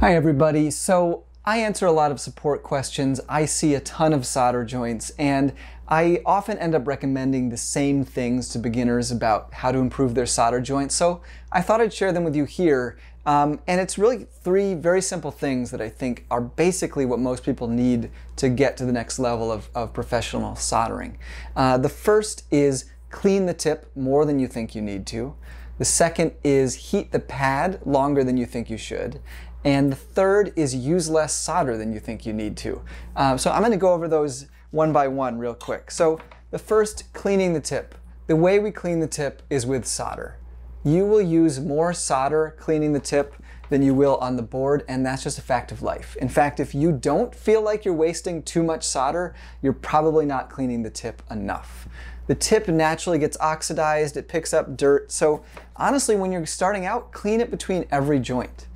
Hi everybody. So I answer a lot of support questions. I see a ton of solder joints and I often end up recommending the same things to beginners about how to improve their solder joints. So I thought I'd share them with you here. Um, and it's really three very simple things that I think are basically what most people need to get to the next level of, of professional soldering. Uh, the first is clean the tip more than you think you need to. The second is heat the pad longer than you think you should. And the third is use less solder than you think you need to. Uh, so I'm going to go over those one by one real quick. So the first, cleaning the tip. The way we clean the tip is with solder. You will use more solder cleaning the tip than you will on the board, and that's just a fact of life. In fact, if you don't feel like you're wasting too much solder, you're probably not cleaning the tip enough. The tip naturally gets oxidized, it picks up dirt, so honestly, when you're starting out, clean it between every joint.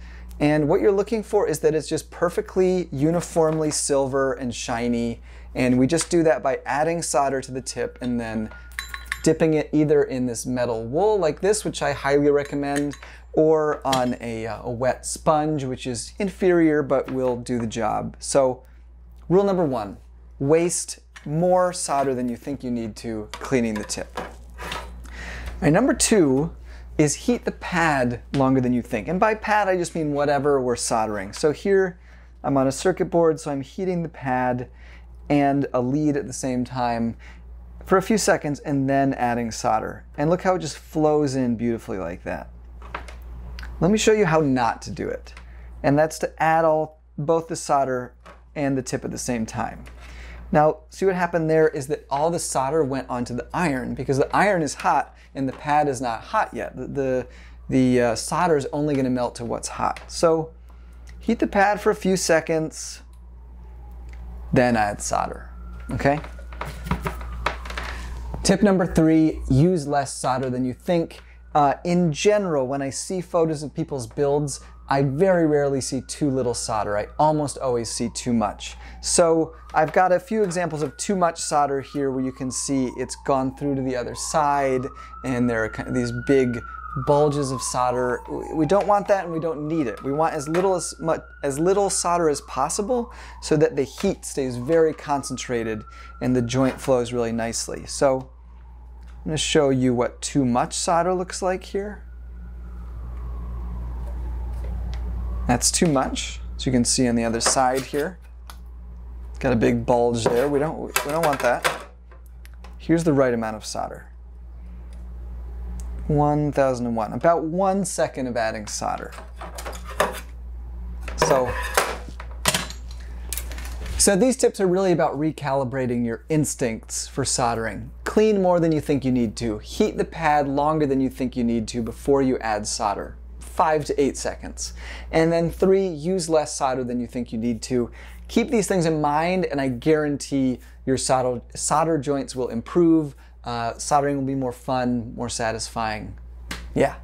And what you're looking for is that it's just perfectly uniformly silver and shiny. And we just do that by adding solder to the tip and then dipping it either in this metal wool like this, which I highly recommend, or on a, uh, a wet sponge, which is inferior but will do the job. So rule number one, waste more solder than you think you need to cleaning the tip. And number two, is heat the pad longer than you think. And by pad, I just mean whatever we're soldering. So here, I'm on a circuit board, so I'm heating the pad and a lead at the same time for a few seconds and then adding solder. And look how it just flows in beautifully like that. Let me show you how not to do it. And that's to add all both the solder and the tip at the same time. Now, see what happened there is that all the solder went onto the iron because the iron is hot and the pad is not hot yet. The, the, the uh, solder is only going to melt to what's hot. So heat the pad for a few seconds, then add solder. Okay? Tip number three, use less solder than you think. Uh, in general, when I see photos of people's builds, I very rarely see too little solder. I almost always see too much. So I've got a few examples of too much solder here where you can see it's gone through to the other side and there are kind of these big bulges of solder. We don't want that and we don't need it. We want as little as much as little solder as possible so that the heat stays very concentrated and the joint flows really nicely. So I'm going to show you what too much solder looks like here. That's too much, as you can see on the other side here. Got a big bulge there. We don't, we don't want that. Here's the right amount of solder. 1001, about one second of adding solder. So, so these tips are really about recalibrating your instincts for soldering. Clean more than you think you need to. Heat the pad longer than you think you need to before you add solder five to eight seconds. And then three, use less solder than you think you need to. Keep these things in mind, and I guarantee your solder, solder joints will improve. Uh, soldering will be more fun, more satisfying. Yeah,